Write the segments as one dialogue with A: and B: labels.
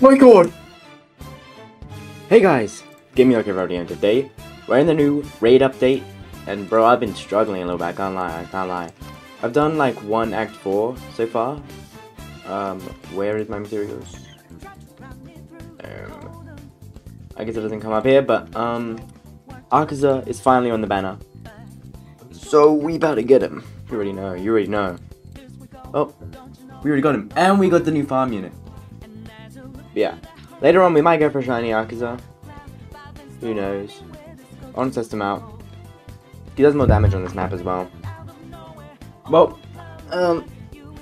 A: My god! Hey guys, Gaming Ducky Rodeo and today we're in the new raid update and bro I've been struggling a little bit, I can't lie, I can't lie. I've done like one act 4 so far. Um, where is my materials? Um, I guess it doesn't come up here, but um, Akaza is finally on the banner. So we about to get him. You already know, you already know. Oh, we already got him. And we got the new farm unit. Yeah. Later on we might go for Shiny Akaza. Who knows? I want to test him out. He does more damage on this map as well. Well, um,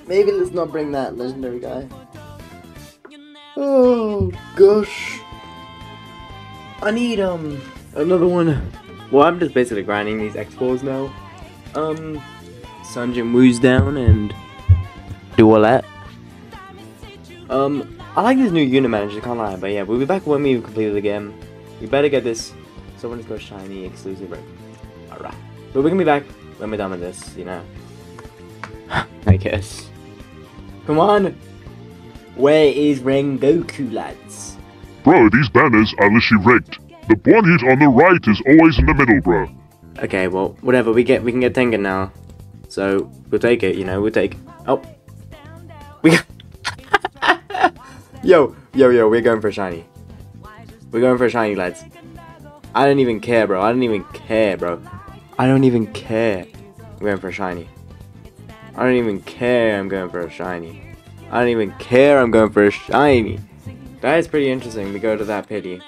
A: maybe let's not bring that legendary guy. Oh, gosh. I need, um, another one. Well, I'm just basically grinding these X4s now. Um, Sung Jinwoo's down and do all that. Um, I like this new unit manager, can't lie, but yeah, we'll be back when we've completed the game. We better get this, so when it's got shiny exclusive, right? Alright. But we're gonna be back when we're done with this, you know. I guess. Come on! Where is Rengoku, lads?
B: Bro, these banners are literally rigged. The one hit on the right is always in the middle, bro.
A: Okay, well, whatever, we get we can get Tengen now. So we'll take it, you know, we'll take Oh. We Yo, yo, yo, we're going for a shiny. We're going for a shiny, lads. I don't even care, bro. I don't even care, bro. I don't even care. I'm going for a shiny. I don't even care I'm going for a shiny. I don't even care I'm going for a shiny. That is pretty interesting. We go to that pity.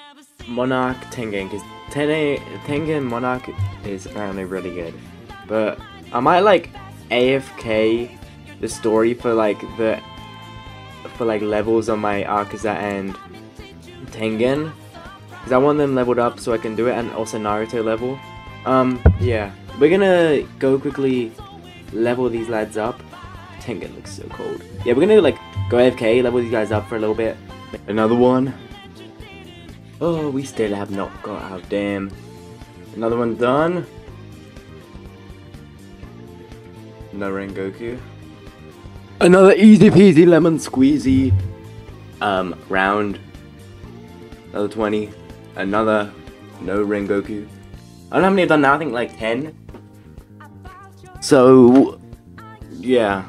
A: Monarch Tengen, because Tengen Monarch is apparently really good. But I might like AFK the story for like the for like levels on my Akaza and Tengen. Because I want them leveled up so I can do it and also Naruto level. Um, yeah. We're gonna go quickly level these lads up. Tengen looks so cold. Yeah, we're gonna like go AFK, level these guys up for a little bit. Another one. Oh, we still have not got out, damn. Another one done. No Rengoku. Another easy peasy lemon squeezy um round. Another 20. Another no Rengoku. I don't know how many I've done now, I think like 10. So yeah.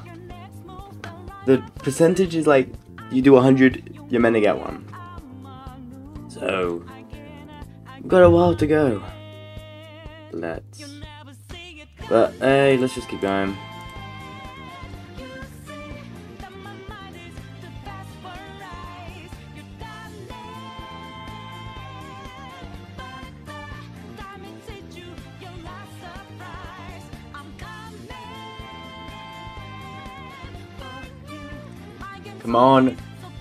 A: The percentage is like you do 100, you're meant to get one. So got a while to go. Let's but hey, let's just keep going. Come on,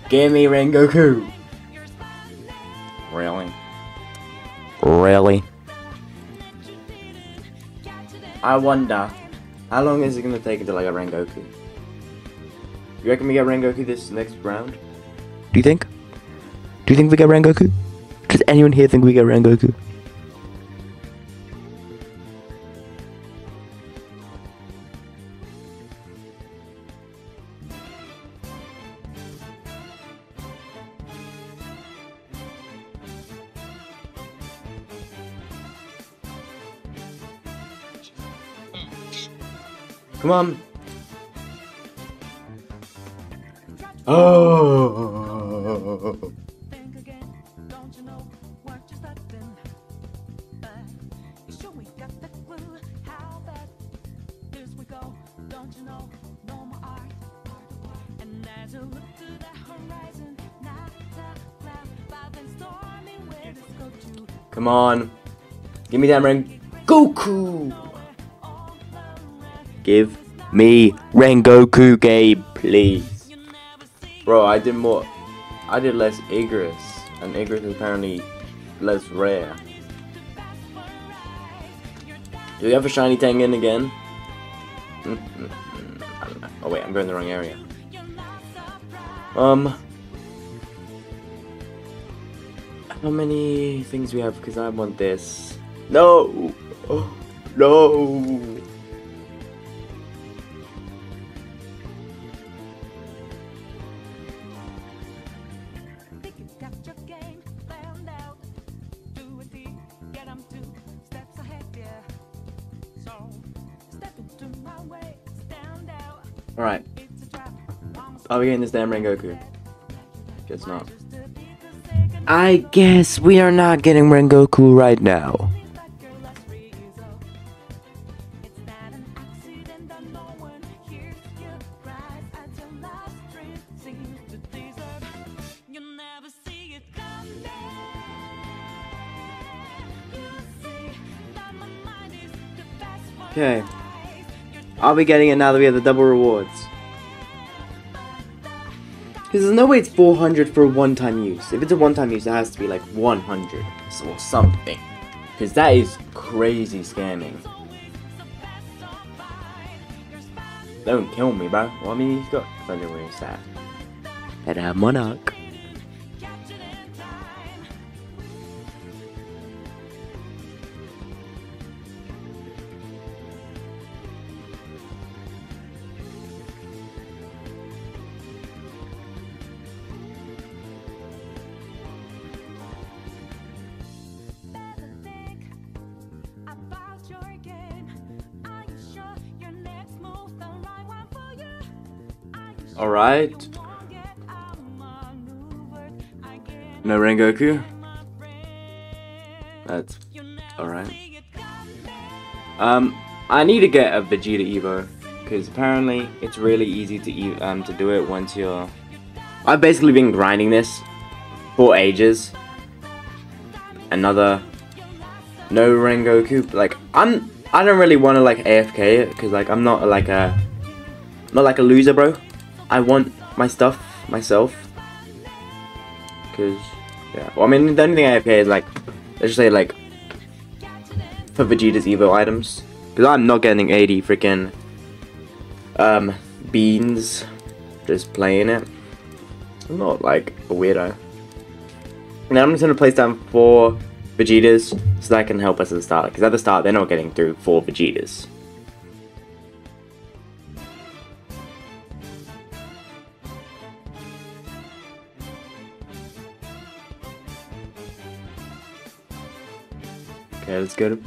A: give me Rengoku. Really? Really? I wonder, how long is it gonna take until I get Rengoku? You reckon we get Rengoku this next round? Do you think? Do you think we get Rengoku? Does anyone here think we get Rengoku? Come on. Oh. Come on. Give me that ring. Goku! Give me Rengoku game, please. Bro, I did more. I did less Igris, and Igris is apparently less rare. Do we have a shiny Tengen again? Mm, mm, mm. Oh wait, I'm going the wrong area. Um, how many things we have? Because I want this. No, oh, no. Alright. Are we getting this damn Rengoku? Guess not. I guess we are not getting Rengoku right now. Okay. Are we getting it now that we have the double rewards? Because there's no way it's 400 for a one-time use. If it's a one-time use, it has to be like 100 or something. Because that is crazy scamming. Don't kill me, bro. Well, I mean, he's got Thunderwing stat. And a Monarch. Alright. No Rengoku? That's alright. Um, I need to get a Vegeta Evo. Because apparently it's really easy to um to do it once you're... I've basically been grinding this for ages. Another no Rengoku. Like, I'm... I don't really want to like AFK because like I'm not like a not like a loser, bro. I want my stuff myself. Because, yeah. Well, I mean, the only thing I have here is, like, let's just say, like, for Vegeta's Evo items. Because I'm not getting 80 freaking, um, beans just playing it. I'm not, like, a weirdo. Now I'm just going to place down four Vegetas so that can help us at the start. Because at the start, they're not getting through four Vegetas. Okay, let's go to...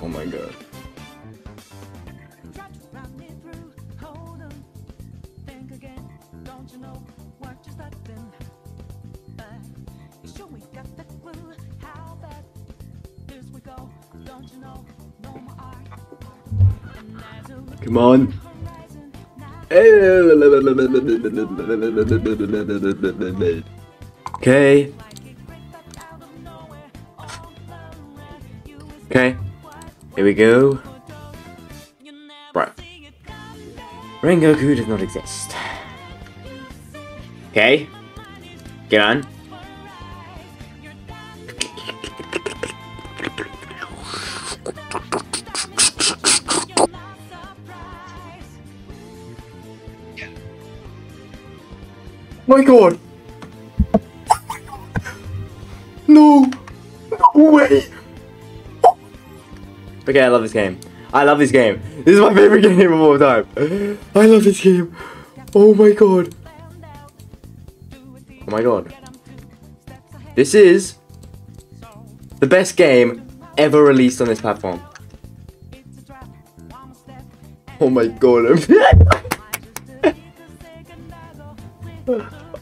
A: Oh my god. Come on. Okay. Okay. Here we go. Right. Rengoku does not exist. Okay. Get on. My god! No! No way! Okay, I love this game. I love this game. This is my favorite game of all time. I love this game. Oh my god. Oh my god. This is the best game ever released on this platform. Oh my god.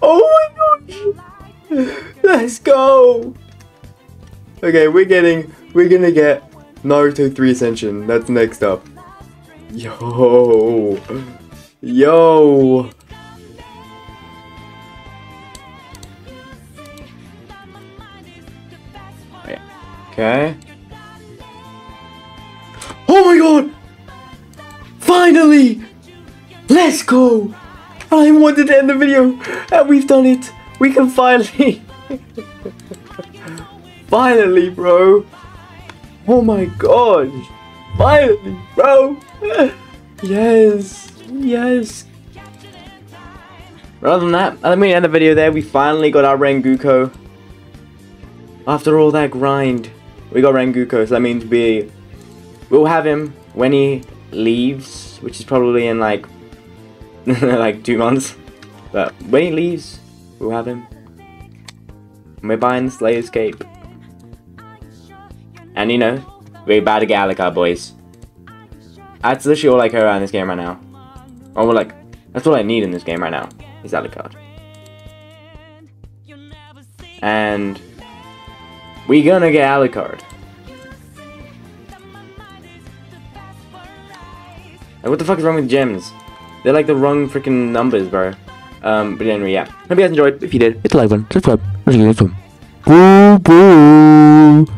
A: oh my gosh. Let's go. Okay, we're getting, we're gonna get Naruto 3 Ascension, that's next up. Yo! Yo! Okay. Oh my god! Finally! Let's go! I wanted to end the video, and we've done it! We can finally... finally, bro! Oh my god! Finally, bro! yes! Yes! Rather than that, let me end the video there. We finally got our Rengoku. After all that grind, we got Rengoku, so that means we we'll have him when he leaves, which is probably in like like two months. But when he leaves, we'll have him. And We're buying Slayer's Cape. And you know, we're about to get Alucard, boys. That's literally all I care about in this game right now. Or well, like, that's all I need in this game right now. Is Alucard. And we're gonna get Alucard. Like, what the fuck is wrong with gems? They're like the wrong freaking numbers, bro. Um, but anyway, yeah. Hope you guys enjoyed. If you did, hit the like button, subscribe. I'll see you next time. Boo boo.